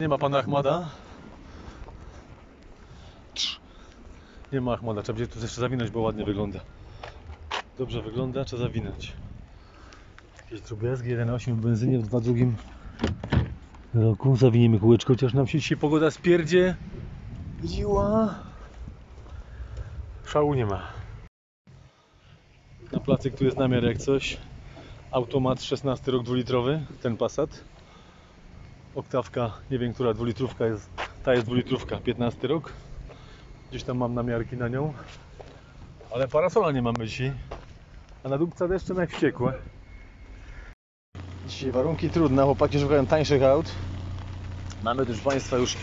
Nie ma pana Ahmada. Nie ma Ahmada, trzeba będzie tu jeszcze zawinąć, bo ładnie wygląda. Dobrze wygląda, trzeba zawinąć. Jakieś drobiazgi, 1.8 w benzynie w 2.2 roku. Zawiniemy kółeczko, chociaż nam się dzisiaj pogoda spierdzie. Dziła. Szału nie ma. Na placyk tu jest namiar jak coś. Automat 16 rok dwulitrowy, ten Passat. Oktawka, nie wiem która dwulitrówka jest, ta jest dwulitrówka, 15 rok. Gdzieś tam mam namiarki na nią. Ale parasola nie mamy dzisiaj. A na dupca deszcze jak wściekłe. Dzisiaj warunki trudne, chłopaki szukają tańszych aut. Mamy też Państwa już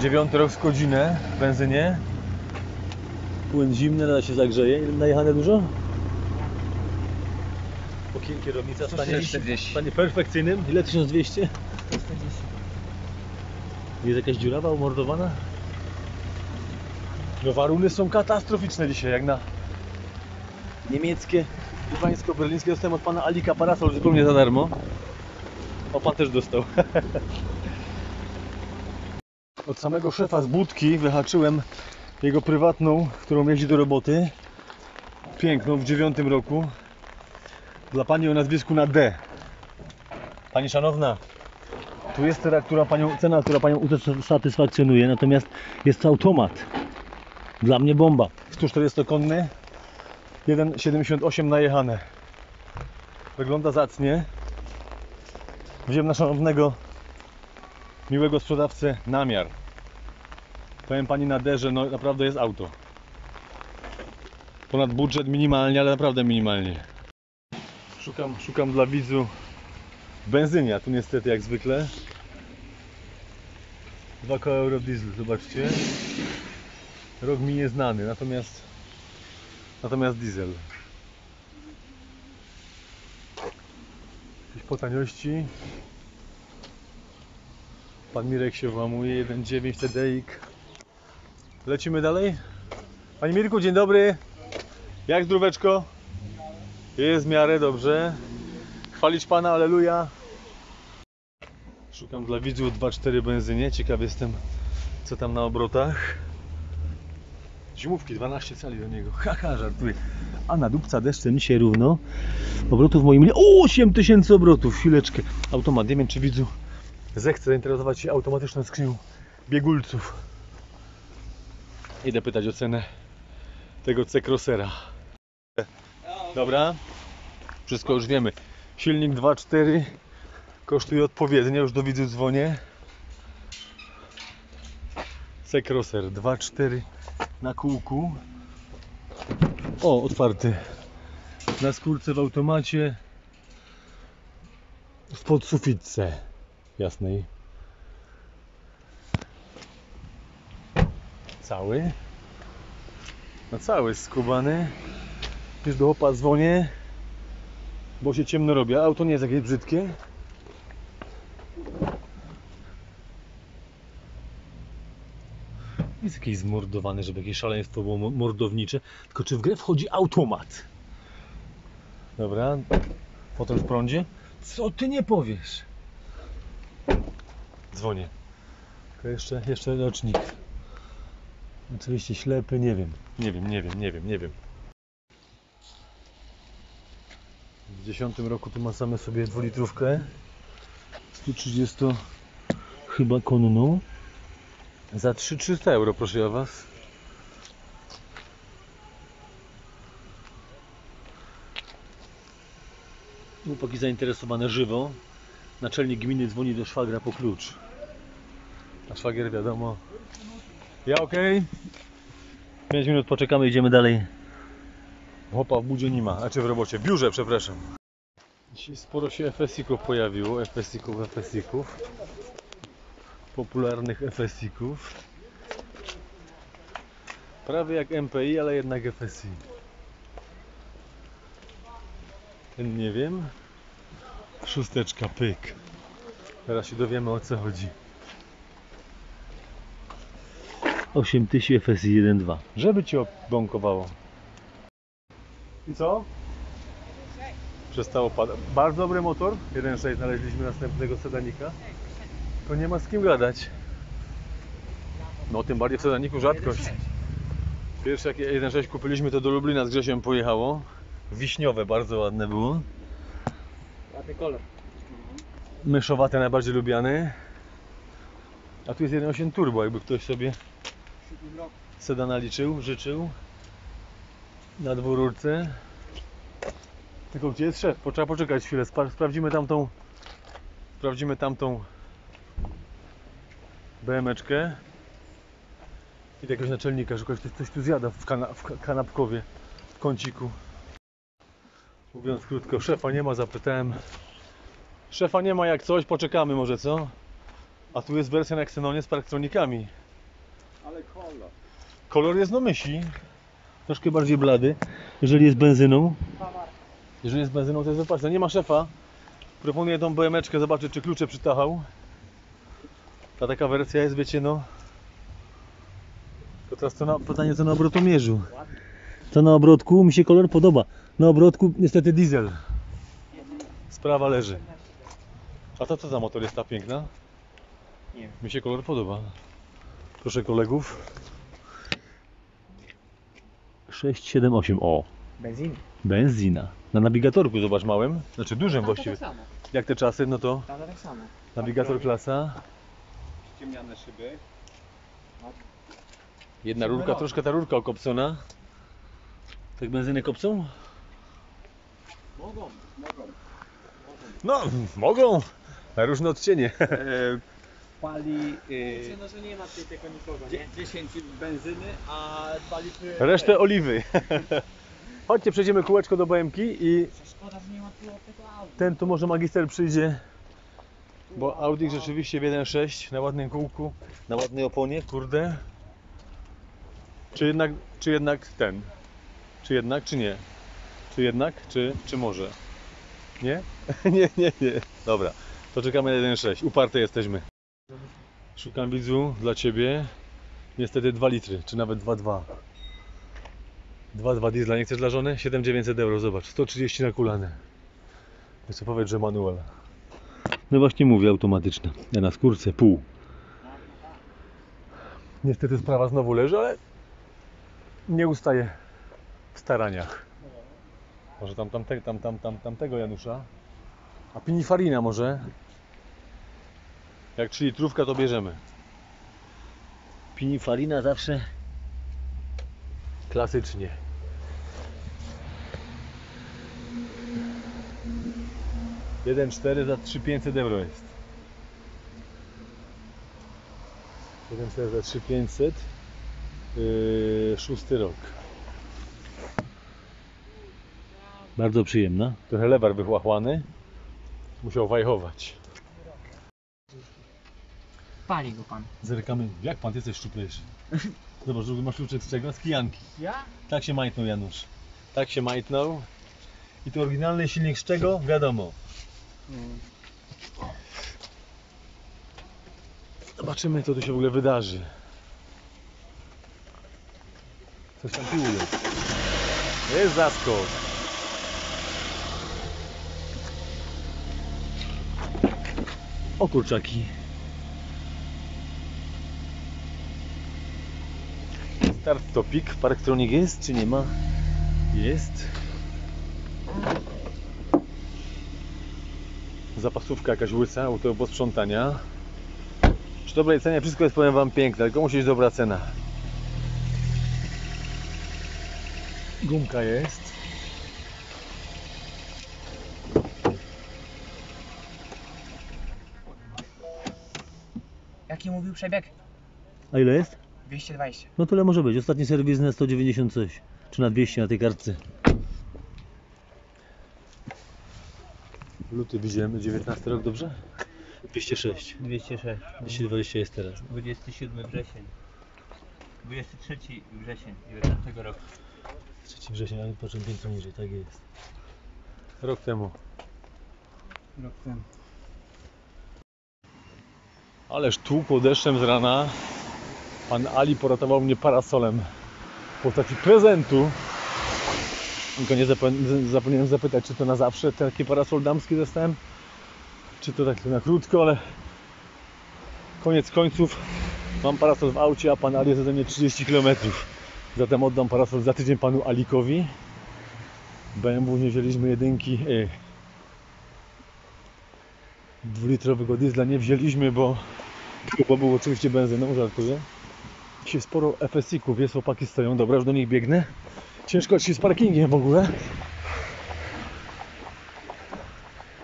dziewiąty rok z godzinę w benzynie. Płyn zimny, nada się zagrzeje. Najechane dużo? Okien kierownica w stanie, 140. w stanie perfekcyjnym. Ile? 1200? Jest jakaś dziurawa umordowana? No waruny są katastroficzne dzisiaj, jak na niemieckie, libańsko-berlińskie. Dostałem od pana Alika parasol zupełnie za darmo. O, pan też dostał. Od samego szefa z budki wyhaczyłem jego prywatną, którą jeździ do roboty. Piękną, w dziewiątym roku. Dla pani o nazwisku na D. Pani szanowna, tu jest cena, która panią, cena, która panią usatysfakcjonuje, natomiast jest to automat. Dla mnie bomba. 140-konny, 1,78 najechane. Wygląda zacnie. Wziąłem na szanownego, miłego sprzedawcę namiar. Powiem pani na D, że no, naprawdę jest auto. Ponad budżet minimalnie, ale naprawdę minimalnie. Szukam, szukam dla widzu benzynie, a tu niestety jak zwykle 2 koła euro diesel, zobaczcie. Rok mi nieznany, natomiast natomiast diesel. Jakieś po taniości. Pan Mirek się włamuje, 1.9 TDIK. Lecimy dalej. Panie Mirku, dzień dobry. Jak zdróweczko? Jest w miarę dobrze. Chwalić Pana, aleluja. Szukam dla widzów 2.4 benzynie. Ciekaw jestem, co tam na obrotach. Zimówki, 12 cali do niego. Haha, żartuję. A na dupca deszczem dzisiaj równo. Obrotów w moim... O, 8000 obrotów, chwileczkę. Automat, nie wiem czy widzu zechce zainteresować się automatyczną skrzynią biegulców. Idę pytać o cenę tego C-Crossera. Dobra. Wszystko już wiemy. Silnik 2.4 kosztuje odpowiednio, już do widzów dzwonię. C-Crosser 2.4 na kółku. O, otwarty. Na skórce w automacie. W podsufitce jasnej. Cały. No cały skubany. Już do chłopa dzwonię, bo się ciemno robi. Auto nie jest jakieś brzydkie. Jest jakieś zmordowane, żeby jakieś szaleństwo było mo- mordownicze. Tylko czy w grę wchodzi automat? Dobra, potem w prądzie. Co ty nie powiesz? Dzwonię. Tylko jeszcze, jeszcze rocznik. Oczywiście ślepy, nie wiem. Nie wiem, nie wiem, nie wiem, nie wiem. W 10 roku tu macamy sobie dwulitrówkę. 130 chyba konną. Za 3300 euro proszę ja was. Chłopaki zainteresowane żywo. Naczelnik gminy dzwoni do szwagra po klucz. A szwagier wiadomo. Ja ok 5 minut poczekamy, idziemy dalej Chłopa w budzie nie ma, a czy w robocie, w biurze, przepraszam. Dzisiaj sporo się FSI-ków pojawiło, FSI-ków, FSI-ków. Popularnych FSI-ków. Prawie jak MPI, ale jednak FSI. Ten nie wiem. Szósteczka, pyk. Teraz się dowiemy o co chodzi. 8000 FSI 1.2. Żeby ci obąkowało. I co? Przestało padać. Bardzo dobry motor. 1.6 znaleźliśmy następnego sedanika. To nie ma z kim gadać. No tym bardziej w sedaniku rzadkość. Pierwsze jakie 1.6 kupiliśmy to do Lublina z Grzesiem pojechało. Wiśniowe, bardzo ładne było. Ładny kolor. Myszowate najbardziej lubiany. A tu jest 1.8 turbo, jakby ktoś sobie sedana liczył, życzył. Na dwururce. Tylko gdzie jest szef? Trzeba poczekać chwilę. Spra- Sprawdzimy tamtą. Sprawdzimy tamtą BMeczkę. I jakiegoś naczelnika szukać. Ktoś coś tu zjada w, kana- w ka- kanapkowie, w kąciku. Mówiąc krótko, szefa nie ma, zapytałem. Szefa nie ma jak coś, poczekamy może co? A tu jest wersja na Xenonie z parktronikami. Ale kolor. Kolor jest no myśli. Troszkę bardziej blady. Jeżeli jest benzyną. Jeżeli jest benzyną, to jest wypaczne. Nie ma szefa. Proponuję tą BMeczkę zobaczyć, czy klucze przytachał. Ta taka wersja jest, wiecie, no. To teraz to na, pytanie, co na obrotomierzu. To na obrotku mi się kolor podoba. Na obrotku niestety diesel. Sprawa leży. A to co za motor jest ta piękna? Nie. Mi się kolor podoba. Proszę kolegów. 6, 7, 8. O, Benzin. benzina. Na nawigatorku zobacz małym, znaczy dużym Tam właściwie. tak samo. Jak te czasy, no to Tam to tak samo. nawigator klasa. Ściemniane szyby. Jedna rurka, troszkę ta rurka okopcona. Tak benzyny kopcą? Mogą. Mogą. No, mogą. Na różne odcienie. Pali... Yy, no, że nie ma tutaj tego nikogo, nie? 10 benzyny, a 2 litry... Resztę oliwy. Chodźcie, przejdziemy kółeczko do BMK i Szkoda, że nie ma tu tego auta. ten tu może magister przyjdzie. Bo Audi rzeczywiście w 1.6 na ładnym kółku, na ładnej oponie, kurde. Czy jednak, czy jednak ten? Czy jednak, czy nie? Czy jednak, czy, czy może? Nie? nie, nie, nie. Dobra, to czekamy na 1.6. Uparte jesteśmy. Szukam widzu dla Ciebie. Niestety 2 litry, czy nawet 2,2. 2,2 diesla. Nie chcesz dla żony? 7900 euro, zobacz. 130 na kulane. Jeszcze powiedz, że manual. No właśnie mówię, automatyczne. Ja na skórce pół. Niestety sprawa znowu leży, ale nie ustaje w staraniach. Może tam, tam, tam, tam, tam, tamtego Janusza. A pinifarina może? Jak 3 litrówka to bierzemy. Pinifarina zawsze klasycznie. Jeden cztery za 3500 euro jest. 1,4 za 3500. Yy, szósty rok. Bardzo przyjemna. Trochę lewar wychłachłany. Musiał wajchować. Pali go pan. Zerkamy. Jak pan, ty jesteś szczuplejszy? Zobacz, drugi masz kluczek z czego? Z kijanki. Ja? Tak się majtnął Janusz. Tak się majtnął. I to oryginalny silnik z czego? Wiadomo. Zobaczymy co tu się w ogóle wydarzy. Coś tam piłuje. Jest zaskok. O kurczaki. Start topik. Parktronik jest czy nie ma? Jest. Zapasówka jakaś łysa, auto do posprzątania. Przy dobrej cenie wszystko jest powiem wam piękne, tylko musi być dobra cena. Gumka jest. Jaki mówił przebieg? A ile jest? 220. No tyle może być. Ostatni serwis na 190 coś. Czy na 200 na tej kartce. Luty widziałem, 19 rok, dobrze? 206. 206. 220 jest teraz. 27 wrzesień. 23 wrzesień 19 roku. 3 września, ale po czym piętro niżej, tak jest. Rok temu. Rok temu. Ależ tłukło deszczem z rana. Pan Ali poratował mnie parasolem w postaci prezentu. Tylko nie zapo- zapomniałem zapytać, czy to na zawsze taki parasol damski dostałem, czy to tak na krótko, ale Koniec końców mam parasol w aucie, a pan Ali jest ode mnie 30 km. Zatem oddam parasol za tydzień panu Alikowi. BMW nie wzięliśmy jedynki. E, dwulitrowego diesla nie wzięliśmy, bo, bo był oczywiście benzyną, żartuję. Dzisiaj sporo FSI-ków jest, opaki stoją, dobra, już do nich biegnę. Ciężko ci z parkingiem w ogóle.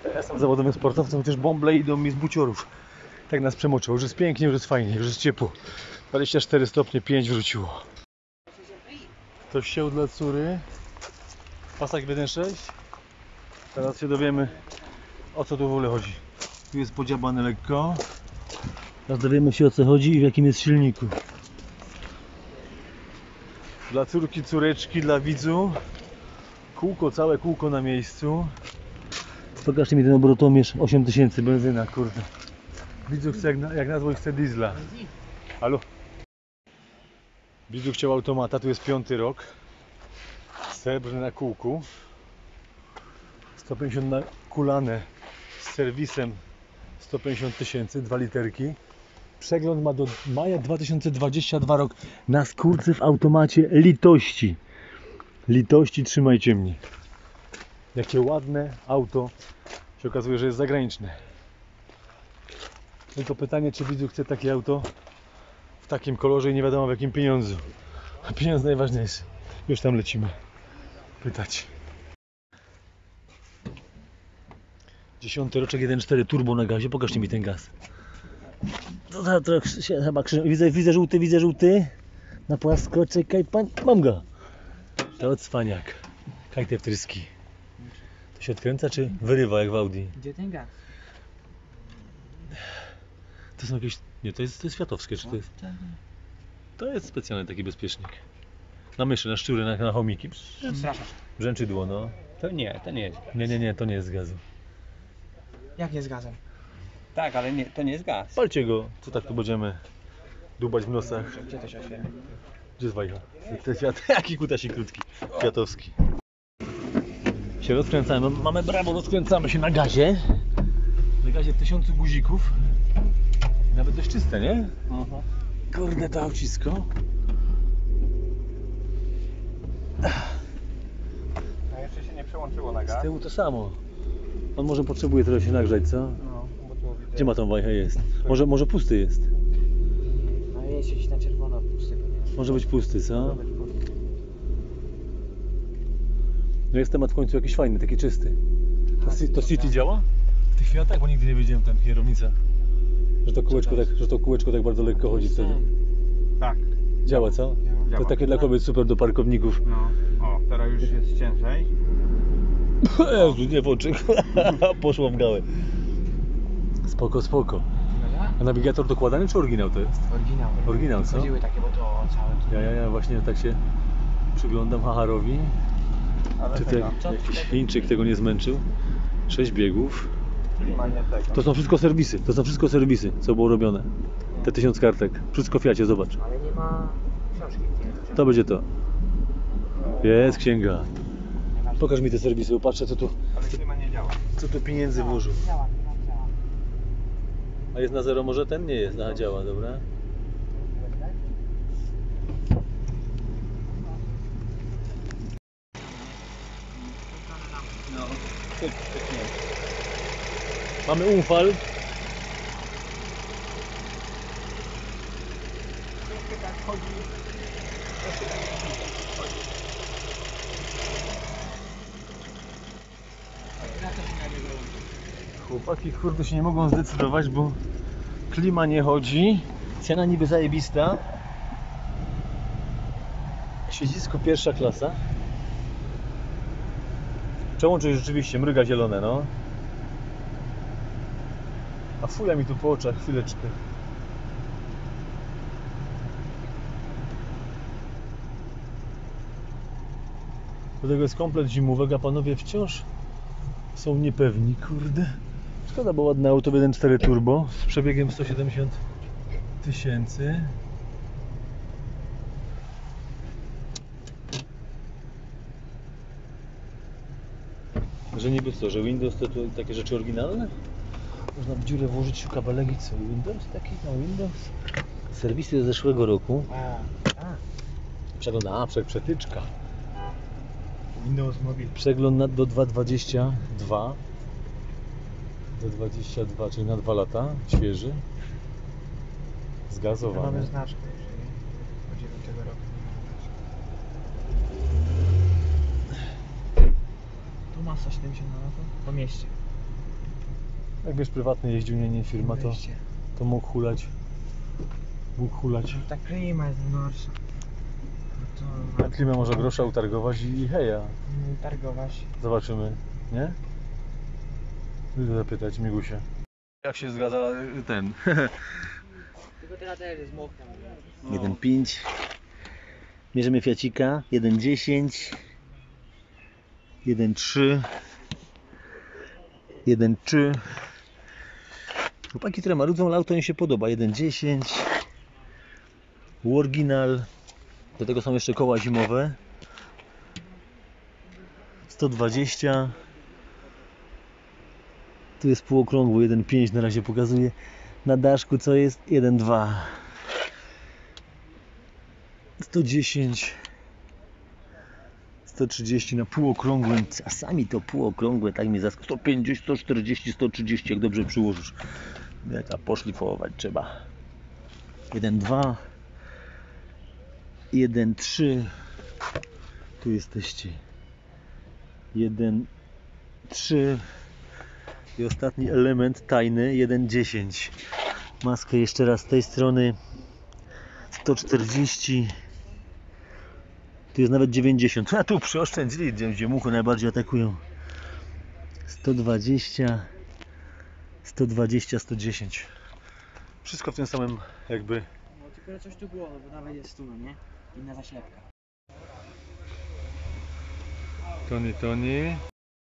Ja jestem zawodowym sportowcem, chociaż bąble idą mi z buciorów. Tak nas przemoczyło. Już jest pięknie, już jest fajnie, już jest ciepło. 24 stopnie, 5 wrzuciło. Ktoś się dla córy. Pasak 1.6. Teraz się dowiemy o co tu w ogóle chodzi. Tu jest podziabany lekko. Teraz dowiemy się o co chodzi i w jakim jest silniku. Dla córki, córeczki, dla widzu. Kółko, całe kółko na miejscu. Pokażcie mi ten obrotomierz 8000 benzyna, kurde. Widzu chce jak, na, jak na złość chce diesla. Halo? Widzu chciał automata, tu jest piąty rok. Srebrny na kółku. 150 na kulane z serwisem 150 tysięcy, 2 literki. Przegląd ma do maja 2022 rok na skórce w automacie litości. Litości trzymajcie mnie. Jakie ładne auto się okazuje, że jest zagraniczne. Tylko pytanie, czy widzu chce takie auto w takim kolorze i nie wiadomo w jakim pieniądzu. A pieniądz najważniejszy. Już tam lecimy. Pytać. Dziesiąty roczek 1.4 turbo na gazie. Pokażcie mi ten gaz. To za trochę się chyba. Widzę, widzę żółty, widzę żółty. Na płasko, czekaj pan. Mam go. To cwaniak. Kaj te wtryski. To się odkręca czy wyrywa jak w Audi? Gdzie ten gaz? To są jakieś. Nie, to jest, to jest światowskie, czy to jest. To jest specjalny taki bezpiecznik. Na myszy, na szczury, na, na chomiki. Straszasz. Brzęczydło, no. To nie, to nie jest. Nie, nie, nie, to nie jest z gazu. Jak jest gazem? Tak, ale nie, to nie jest gaz. Palcie go, co tak tu będziemy dubać w nosach. Gdzie to się? Gdzie jest wajcha? Świat, jaki kutasik krótki. Kwiatowski. Się rozkręcamy. Mamy brawo, rozkręcamy się na gazie. Na gazie tysiącu guzików. Nawet dość czyste, nie? Kurde to aucisko. No jeszcze się nie przełączyło na Z tyłu to samo. On może potrzebuje trochę się nagrzać, co? No, bo tu widzę. Gdzie ma tą wajchę jest? Może, może pusty jest. No jest jakiś na czerwono pusty. Może być pusty, co? No jest temat w końcu jakiś fajny, taki czysty. To, ci- to City działa? W tych Fiatach? Bo nigdy nie wiedziałem tam kierownica. Że to kółeczko tak, że to kółeczko tak bardzo lekko chodzi wtedy. Tak. Działa, co? To Działa. takie dla kobiet super do parkowników. No. O, teraz już jest ciężej. Jezu, nie w oczy. Poszło w gałę. Spoko, spoko. A nawigator dokładany czy oryginał to jest? Oryginał. Oryginał, co? Chodziły takie, bo to całe. Ja, ja, ja właśnie tak się przyglądam Haharowi. Ale Czy tego. ten jakiś Chińczyk tego nie zmęczył? Sześć biegów. Tego. To są wszystko serwisy, to są wszystko serwisy, co było robione. Te tysiąc kartek. Wszystko w Fiacie, zobacz. Ale nie ma książki. To będzie to. Jest księga. Pokaż mi te serwisy, bo patrzę co tu, Ale nie działa. co tu pieniędzy włożył. Działa. A jest na zero może ten? Nie jest, aha działa, dobra. No. Mamy umfal. Chłopaki kurde się nie mogą zdecydować, bo klima nie chodzi. Cena niby zajebista. Siedzisko pierwsza klasa. Przełącze rzeczywiście, mryga zielone, no. A fuja mi tu po oczach, chwileczkę. Do tego jest komplet zimówek, a panowie wciąż są niepewni, kurde. Szkoda, bo ładne auto 1.4 turbo z przebiegiem 170 tysięcy. Że niby co, że Windows to, to takie rzeczy oryginalne? Można w dziurę włożyć kabelek i co? Windows taki? No Windows. Serwisy z zeszłego roku. Przegląd, a, prze, przetyczka. Windows Mobile. Przegląd do 2.22. Do 22, czyli na 2 lata. Świeży. Zgazowany. Mamy znaczkę już, nie? Od 9 roku. Tu masa 70 na lata? Po mieście. Jak wiesz, prywatny jeździł, nie, nie firma, to, to mógł hulać. Mógł hulać. Ta klima jest najgorsza. No Na klimę może grosza utargować i, heja. No targować. Zobaczymy, nie? Idę zapytać Migusia. Jak się zgadza y, ten? Tylko teraz też jest mokra. 1.5 Mierzymy Fiacika. 1.10 1.3 1.3 Chłopaki, które marudzą, ale auto im się podoba. 1.10 Original Do tego są jeszcze koła zimowe. 120 Tu jest półokrągły 1.5 na razie pokazuje Na daszku co jest? 1.2 110 130 na półokrągłym, czasami to półokrągłe, tak mi zaskoczy. 150, 140, 130, jak dobrze przyłożysz. Jak a poszlifować trzeba. 1,2 1,3 Tu jesteście 1,3 i ostatni element tajny 1,10 Maskę jeszcze raz z tej strony. 140 tu jest nawet 90 a tu przyoszczędzili gdzie, gdzie muchy najbardziej atakują. 120 120 110 wszystko w tym samym jakby No tylko coś tu było, no bo nawet jest tu, no nie? Inna zaślepka. Tony Tony